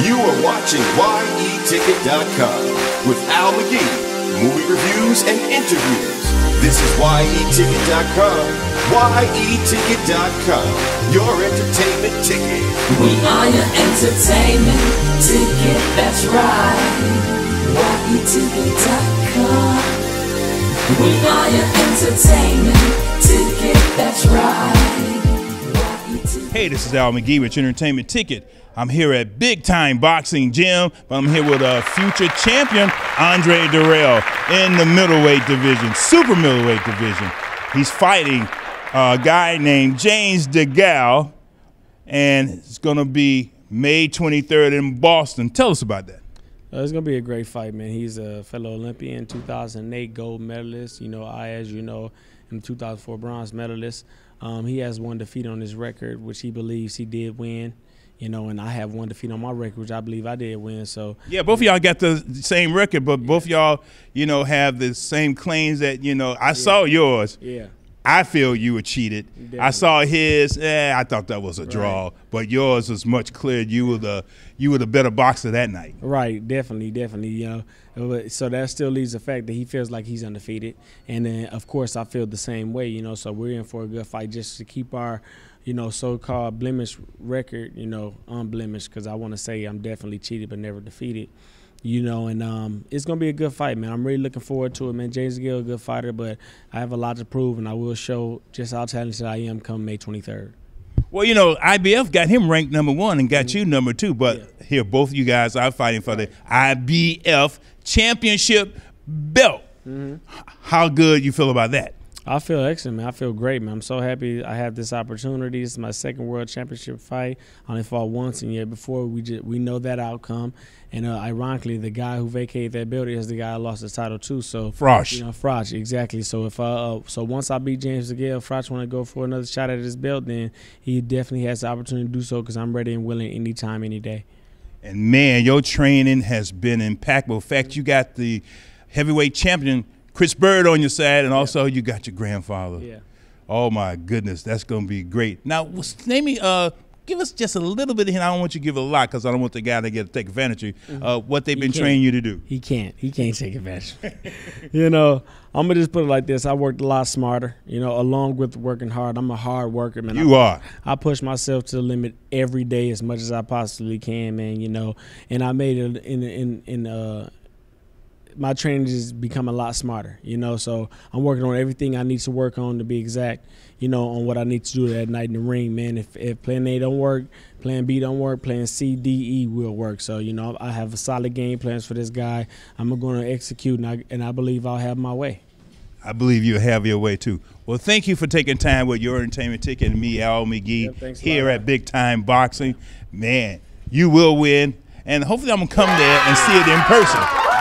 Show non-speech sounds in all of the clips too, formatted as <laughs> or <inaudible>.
You are watching YETicket.com with Al McGhee, movie reviews and interviews. This is YETicket.com. YETicket.com, your entertainment ticket. We are your entertainment ticket, that's right. YETicket.com. We are your entertainment ticket, that's right. Hey, this is Al McGhee with Entertainment Ticket. I'm here at Big Time Boxing Gym, but I'm here with a future champion, Andre Dirrell, in the middleweight division, super middleweight division. He's fighting a guy named James DeGale, and it's going to be May 23rd in Boston. Tell us about that. Uh, it's gonna be a great fight, man. He's a fellow Olympian, 2008 gold medalist. You know, I, as you know, am 2004 bronze medalist. Um, he has one defeat on his record, which he believes he did win. You know, and I have one defeat on my record, which I believe I did win. So Yeah, both of y'all got the same record, but both of y'all, you know, have the same claims that, you know, I saw yours. yeah, I feel you were cheated. I saw his. Eh, I thought that was a draw, but yours was much clear. You were the you were the better boxer that night. right, definitely, definitely. You know, But- so that still leaves the fact that he feels like he's undefeated, and then of course I feel the same way. You know, so we're in for a good fight just to keep our, you know, so-called blemish record, you know, unblemished. Because I want to say I'm definitely cheated but never defeated. You know, and um, it's gonna be a good fight, man. I'm really looking forward to it, man. James DeGale, a good fighter, but I have a lot to prove, and I will show just how talented I am come May 23rd. Well, you know, IBF got him ranked number one and got you number two. But here, both of you guys are fighting for the IBF championship belt. How good you feel about that? I feel excellent, man. I feel great, man. I'm so happy I have this opportunity. This is my second world championship fight. I only fought once, and yet before we just we know that outcome. And uh, ironically, the guy who vacated that belt is the guy I lost the title to. So Froch. you know, Froch, exactly. So if uh, uh so once I beat James DeGale, Froch want to go for another shot at his belt, then he definitely has the opportunity to do so because I'm ready and willing anytime, any day. And man, your training has been impeccable. In fact, you got the heavyweight champion Chris Byrd on your side, and also you got your grandfather. Yeah. Oh my goodness, that's gonna be great. Now, name me, uh, give us just a little bit of hint. I don't want you to give a lot because I don't want the guy to get to take advantage of you. Uh, what they've been training you to do. He can't. He can't take advantage. <laughs> you know, I'm gonna just put it like this. I worked a lot smarter. You know, along with working hard. I'm a hard worker, man. You I, are. I push myself to the limit every day as much as I possibly can, man. You know, and I made it in in in uh. My training has become a lot smarter, you know. So I'm working on everything I need to work on to be exact, you know, on what I need to do that night in the ring, man. If if Plan A don't work, Plan B don't work, Plan C, D, E will work. So you know, I have a solid game plans for this guy. I'm going to execute, and I and I believe I'll have my way. I believe you'll have your way too. Well, thank you for taking time with your entertainment ticket and me, Al McGhee, Yeah, here lot. at Big Time Boxing. Man, you will win, and hopefully I'm gonna come there and see it in person.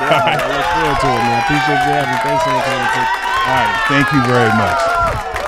I look forward to it, man. Appreciate you having me. Thanks for the. All right, thank you very much.